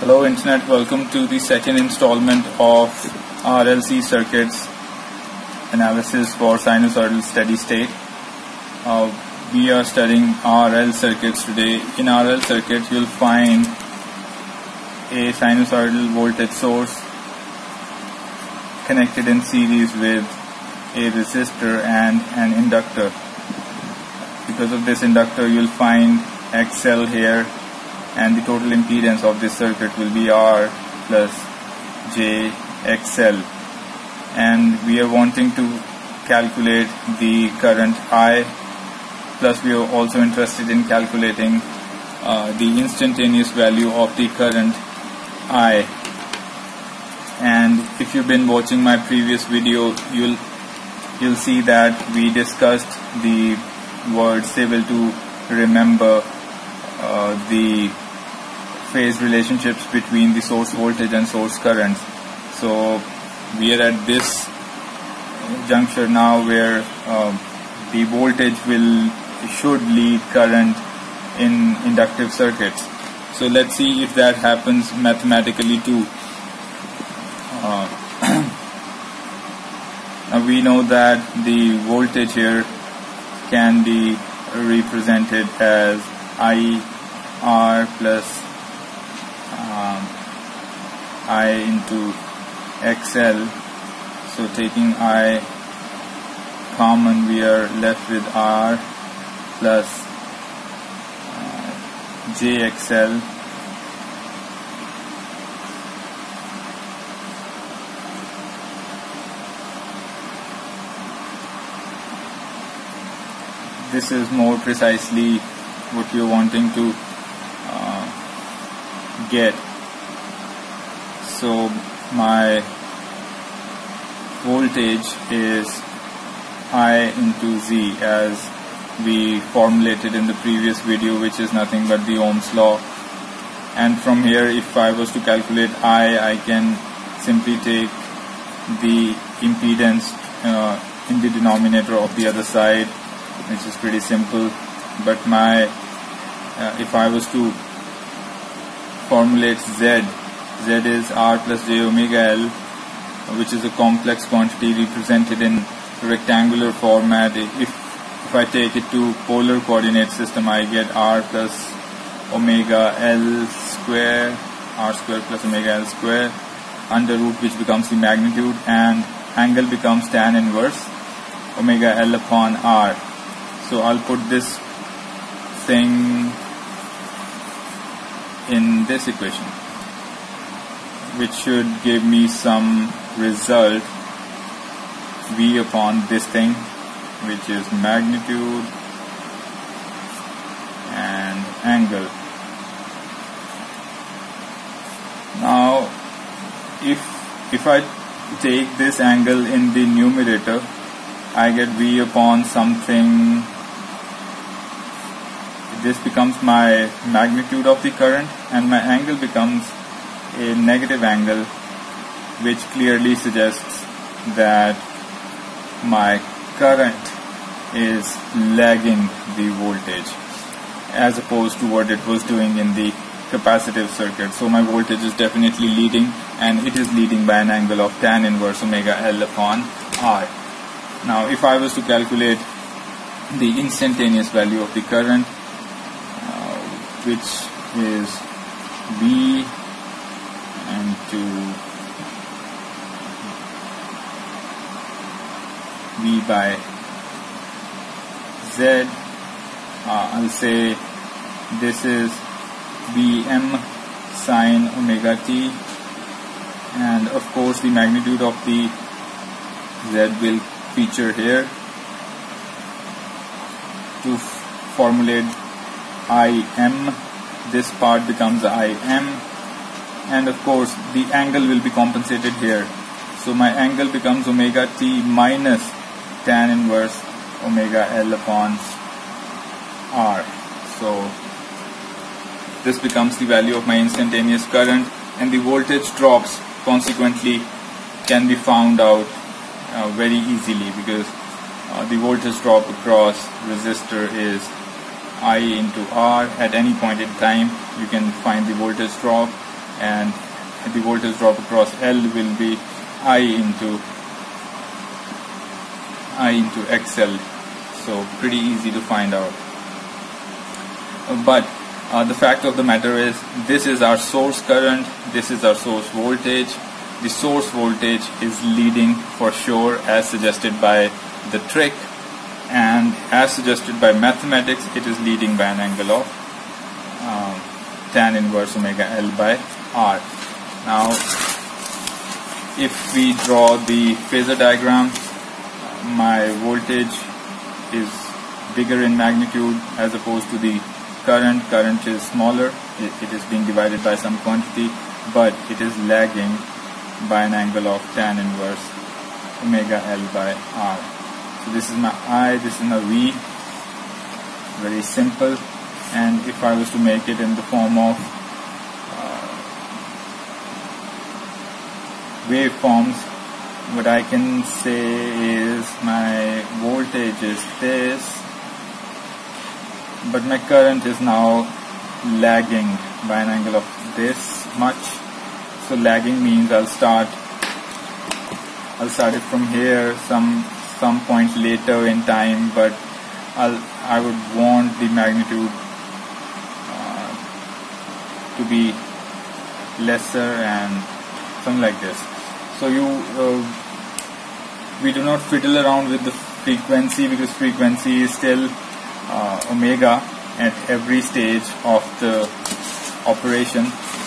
Hello Internet, welcome to the second installment of RLC circuits analysis for sinusoidal steady state. Uh, we are studying RL circuits today. In RL circuits you'll find a sinusoidal voltage source connected in series with a resistor and an inductor. Because of this inductor you'll find XL here and the total impedance of this circuit will be R plus JXL and we are wanting to calculate the current I plus we are also interested in calculating uh, the instantaneous value of the current I. And if you've been watching my previous video you'll you'll see that we discussed the words able to remember uh, the phase relationships between the source voltage and source currents. So we are at this juncture now where uh, the voltage will should lead current in inductive circuits. So let's see if that happens mathematically too. Uh, now we know that the voltage here can be represented as I R plus I into XL so taking I common we are left with R plus uh, JXL this is more precisely what you're wanting to uh, get so my voltage is I into Z as we formulated in the previous video which is nothing but the Ohm's law. And from here if I was to calculate I I can simply take the impedance uh, in the denominator of the other side which is pretty simple. But my uh, if I was to formulate Z Z is R plus J omega L which is a complex quantity represented in rectangular format. If if I take it to polar coordinate system I get R plus omega L square R square plus omega L square under root which becomes the magnitude and angle becomes tan inverse omega L upon R. So I'll put this thing in this equation which should give me some result V upon this thing which is magnitude and angle. Now if if I take this angle in the numerator I get V upon something. This becomes my magnitude of the current and my angle becomes a negative angle which clearly suggests that my current is lagging the voltage as opposed to what it was doing in the capacitive circuit. So my voltage is definitely leading and it is leading by an angle of tan inverse omega L upon R. Now if I was to calculate the instantaneous value of the current uh, which is V into V by Z uh, I'll say this is Vm sine omega t and of course the magnitude of the Z will feature here to formulate Im this part becomes Im and of course the angle will be compensated here. So my angle becomes omega t minus tan inverse omega L upon R. So this becomes the value of my instantaneous current and the voltage drops. Consequently can be found out uh, very easily because uh, the voltage drop across resistor is I into R. At any point in time you can find the voltage drop and the voltage drop across L will be I into I into XL so pretty easy to find out. But uh, the fact of the matter is this is our source current this is our source voltage. The source voltage is leading for sure as suggested by the trick. And as suggested by mathematics it is leading by an angle of um, tan inverse omega L by R. Now if we draw the phasor diagram my voltage is bigger in magnitude as opposed to the current. Current is smaller, it, it is being divided by some quantity but it is lagging by an angle of tan inverse omega L by R. So this is my I, this is my V, very simple and if I was to make it in the form of waveforms what I can say is my voltage is this but my current is now lagging by an angle of this much. So lagging means I'll start I'll start it from here some some point later in time but I'll I would want the magnitude uh, to be lesser and something like this so you uh, we do not fiddle around with the frequency because frequency is still uh, omega at every stage of the operation.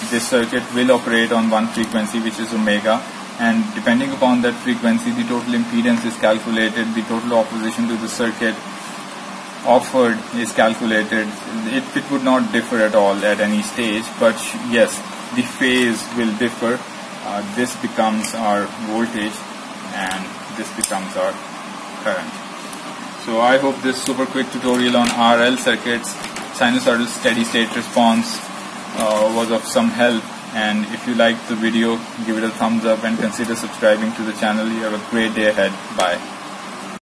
This circuit will operate on one frequency which is omega. And depending upon that frequency the total impedance is calculated. The total opposition to the circuit offered is calculated. It, it would not differ at all at any stage but yes the phase will differ this becomes our voltage and this becomes our current. So I hope this super quick tutorial on RL circuits sinusoidal steady state response uh, was of some help. And if you liked the video give it a thumbs up and consider subscribing to the channel. You have a great day ahead. Bye